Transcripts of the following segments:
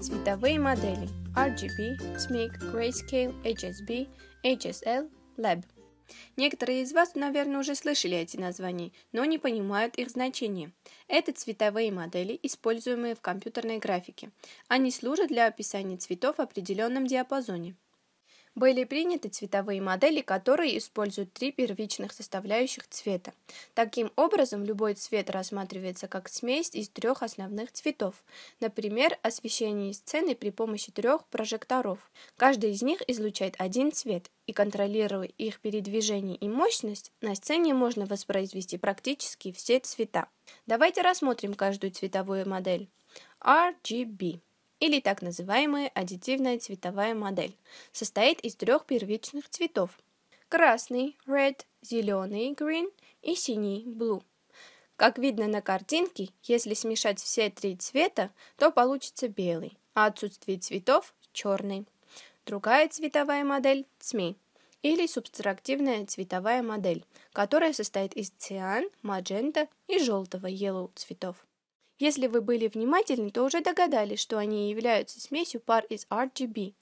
Цветовые модели RGB, SMIC, Grayscale, HSB, HSL, Lab. Некоторые из вас, наверное, уже слышали эти названия, но не понимают их значение. Это цветовые модели, используемые в компьютерной графике. Они служат для описания цветов в определенном диапазоне. Были приняты цветовые модели, которые используют три первичных составляющих цвета. Таким образом, любой цвет рассматривается как смесь из трех основных цветов. Например, освещение сцены при помощи трех прожекторов. Каждый из них излучает один цвет, и контролируя их передвижение и мощность, на сцене можно воспроизвести практически все цвета. Давайте рассмотрим каждую цветовую модель. RGB или так называемая аддитивная цветовая модель, состоит из трех первичных цветов – красный – red, зеленый – green и синий – blue. Как видно на картинке, если смешать все три цвета, то получится белый, а отсутствие цветов – черный. Другая цветовая модель – ЦМИ или субтрактивная цветовая модель, которая состоит из циан, маджента и желтого yellow цветов. Если вы были внимательны, то уже догадались, что они являются смесью пар из RGB.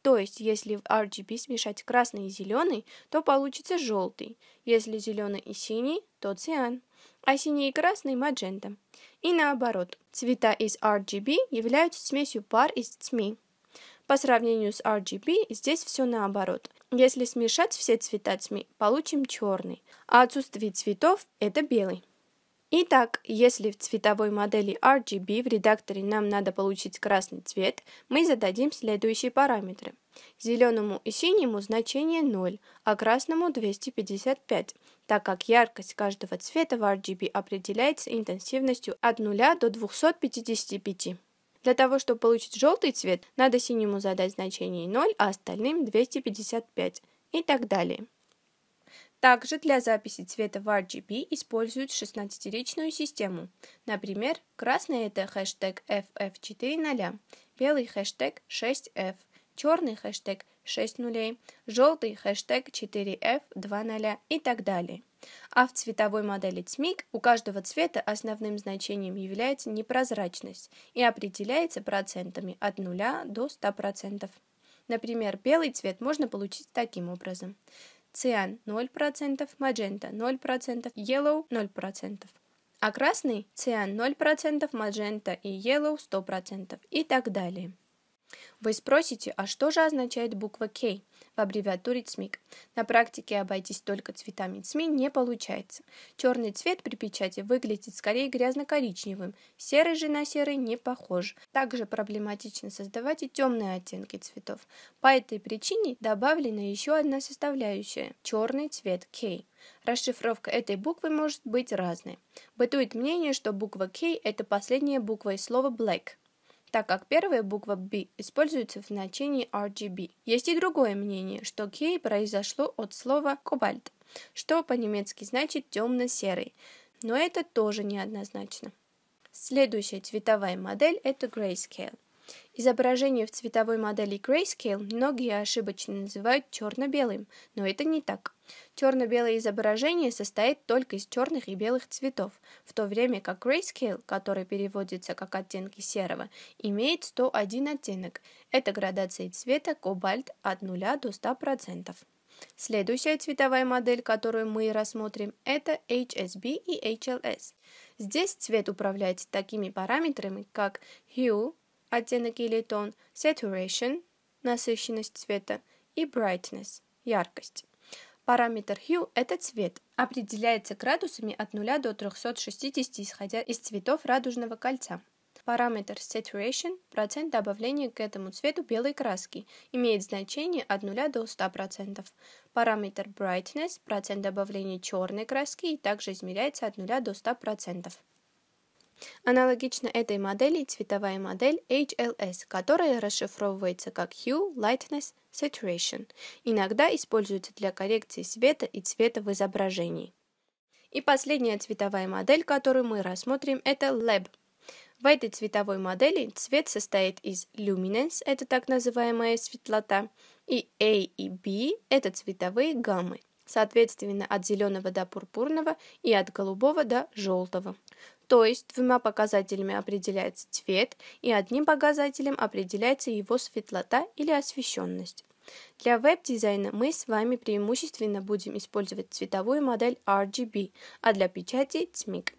То есть, если в RGB смешать красный и зеленый, то получится желтый. Если зеленый и синий, то циан. А синий и красный – маджента. И наоборот, цвета из RGB являются смесью пар из ЦМИ. По сравнению с RGB здесь все наоборот. Если смешать все цвета ЦМИ, получим черный, а отсутствие цветов – это белый. Итак, если в цветовой модели RGB в редакторе нам надо получить красный цвет, мы зададим следующие параметры. Зеленому и синему значение 0, а красному 255, так как яркость каждого цвета в RGB определяется интенсивностью от 0 до 255. Для того, чтобы получить желтый цвет, надо синему задать значение 0, а остальным 255 и так далее. Также для записи цвета в RGB используют 16-ричную систему. Например, красный это хэштег FF40, белый хэштег 6F, черный хэштег 6 нулей, желтый хэштег 4F20 и так далее. А в цветовой модели ЦМИК у каждого цвета основным значением является непрозрачность и определяется процентами от 0 до 100%. Например, белый цвет можно получить таким образом циан 0%, маджента 0%, yellow 0%. А красный циан 0%, маджента и yellow 100% и так далее. Вы спросите, а что же означает буква K в аббревиатуре ЦМИК? На практике обойтись только цветами ЦМИ не получается. Черный цвет при печати выглядит скорее грязно-коричневым, серый же на серый не похож. Также проблематично создавать и темные оттенки цветов. По этой причине добавлена еще одна составляющая – черный цвет K. Расшифровка этой буквы может быть разной. Бытует мнение, что буква K – это последняя буква из слова black – так как первая буква B используется в значении RGB. Есть и другое мнение, что K произошло от слова кобальт, что по-немецки значит темно-серый, но это тоже неоднозначно. Следующая цветовая модель – это Grayscale. Изображение в цветовой модели Grayscale многие ошибочно называют черно-белым, но это не так. Черно-белое изображение состоит только из черных и белых цветов, в то время как Grayscale, который переводится как оттенки серого, имеет 101 оттенок. Это градация цвета кобальт от 0 до 100%. Следующая цветовая модель, которую мы рассмотрим, это HSB и HLS. Здесь цвет управляется такими параметрами, как hue, оттенок или тон, saturation, насыщенность цвета и brightness, яркость. Параметр hue – это цвет, определяется градусами от 0 до 360, исходя из цветов радужного кольца. Параметр saturation – процент добавления к этому цвету белой краски, имеет значение от 0 до 100%. Параметр brightness – процент добавления черной краски и также измеряется от 0 до 100%. Аналогично этой модели цветовая модель HLS, которая расшифровывается как Hue, Lightness, Saturation. Иногда используется для коррекции света и цвета в изображении. И последняя цветовая модель, которую мы рассмотрим, это Lab. В этой цветовой модели цвет состоит из luminance, это так называемая светлота, и A и B – это цветовые гаммы, соответственно от зеленого до пурпурного и от голубого до желтого. То есть двумя показателями определяется цвет и одним показателем определяется его светлота или освещенность. Для веб-дизайна мы с вами преимущественно будем использовать цветовую модель RGB, а для печати CMYK.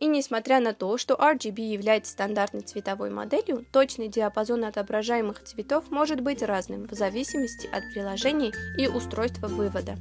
И несмотря на то, что RGB является стандартной цветовой моделью, точный диапазон отображаемых цветов может быть разным в зависимости от приложения и устройства вывода.